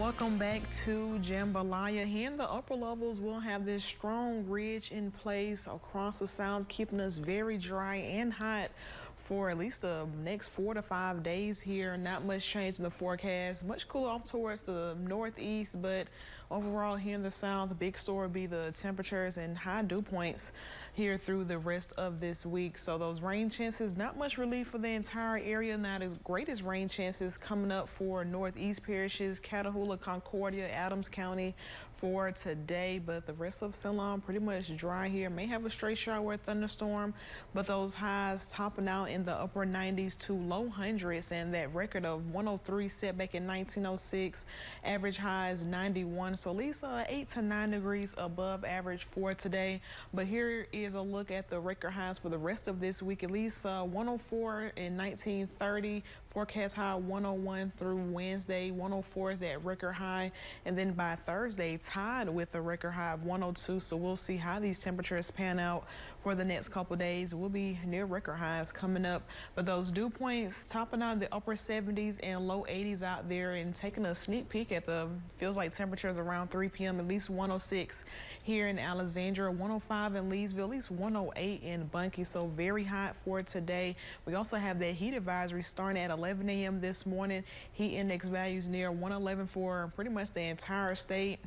Welcome back to Jambalaya. Here in the upper levels, we'll have this strong ridge in place across the south, keeping us very dry and hot for at least the next four to five days here. Not much change in the forecast. Much cooler off towards the northeast, but overall here in the south, the big story will be the temperatures and high dew points here through the rest of this week. So those rain chances, not much relief for the entire area. Not as great as rain chances coming up for northeast parishes, Catahoula, Concordia, Adams County for today. But the rest of CenLa pretty much dry here. May have a stray shower thunderstorm, but those highs topping out in the upper 90s to low hundreds and that record of 103 set back in 1906. Average highs 91, so Lisa, uh, 8 to 9 degrees above average for today. But here is a look at the record highs for the rest of this week. At least uh, 104 in 1930, forecast high 101 through Wednesday. 104 is at record high, and then by Thursday, tied with a record high of 102. So we'll see how these temperatures pan out for the next couple days. We'll be near record highs coming up, but those dew points topping out the upper 70s and low 80s out there and taking a sneak peek at the feels like temperatures around 3 p.m. at least 106 here in Alexandria, 105 in Leesville, at least 108 in Bunkie. So very hot for today. We also have that heat advisory starting at 11 a.m. this morning. Heat index values near 111 for pretty much the entire state.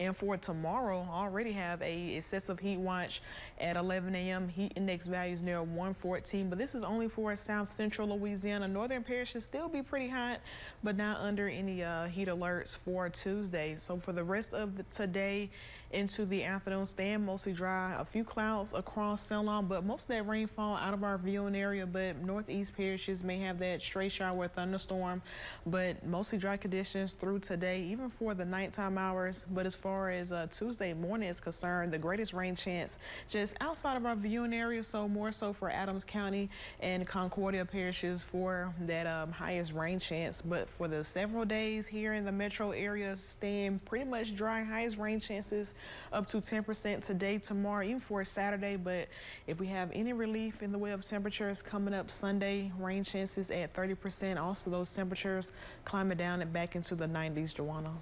And for tomorrow, already have a excessive heat watch at 11 a.m. Heat index values near 114, but this is only for South Central Louisiana. Northern Parish should still be pretty hot, but not under any uh, heat alerts for Tuesday. So for the rest of the, today into the afternoon, staying mostly dry. A few clouds across CenLa, but most of that rainfall out of our viewing area. But northeast parishes may have that stray shower thunderstorm, but mostly dry conditions through today, even for the nighttime hours. But as far far as uh, Tuesday morning is concerned, the greatest rain chance just outside of our viewing area, so more so for Adams County and Concordia parishes for that um, highest rain chance. But for the several days here in the metro area, staying pretty much dry, highest rain chances up to 10% today, tomorrow, even for Saturday. But if we have any relief in the way of temperatures coming up Sunday, rain chances at 30%. Also, those temperatures climbing down and back into the 90s, Joanna.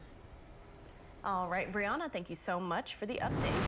All right, Breyanna, thank you so much for the update.